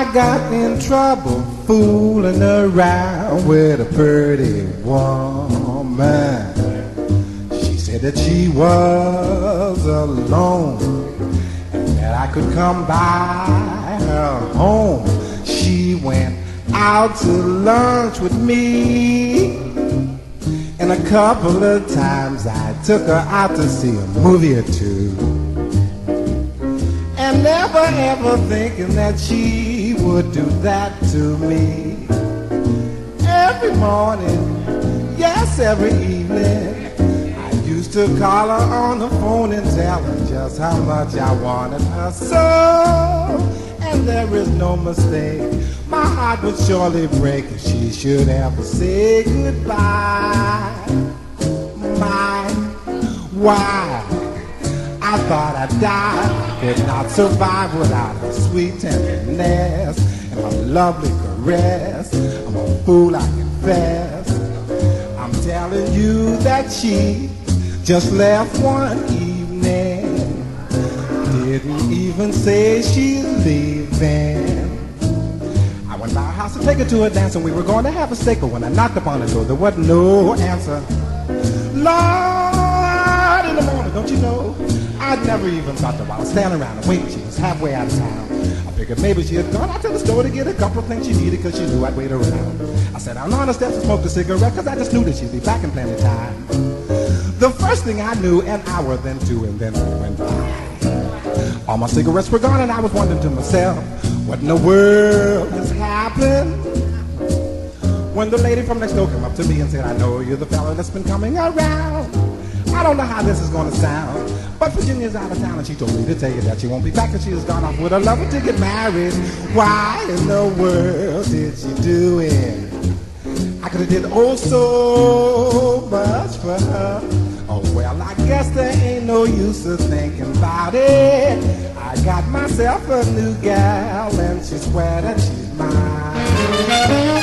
I got in trouble fooling around with a pretty woman. She said that she was alone and that I could come by her home. She went out to lunch with me. And a couple of times I took her out to see a movie or two. Never ever thinking that she would do that to me. Every morning, yes, every evening, I used to call her on the phone and tell her just how much I wanted her so. And there is no mistake, my heart would surely break if she should ever say goodbye. My, why? I thought I'd die, could not survive without her sweet tenderness and her lovely caress. I'm a fool, I confess. I'm telling you that she just left one evening. Didn't even say she's leaving. I went by her house to take her to a dance and we were going to have a steak, but when I knocked upon the door, there wasn't no answer. Lord, in the morning, don't you know? I'd never even thought that while standing around and waiting, she was halfway out of town. I figured maybe she had gone out to the store to get a couple of things she needed because she knew I'd wait around. I sat down on the steps and smoked a cigarette because I just knew that she'd be back in plenty of time. The first thing I knew, an hour, then two, and then three went by. All my cigarettes were gone and I was wondering to myself, what in the world has happened? When the lady from next door came up to me and said, I know you're the fellow that's been coming around. I don't know how this is gonna sound, but Virginia's out of town and she told me to tell you that she won't be back and she has gone off with her lover to get married. Why in the world did she do it? I could have did oh so much for her. Oh well, I guess there ain't no use of thinking about it. I got myself a new gal and she swear that she's mine.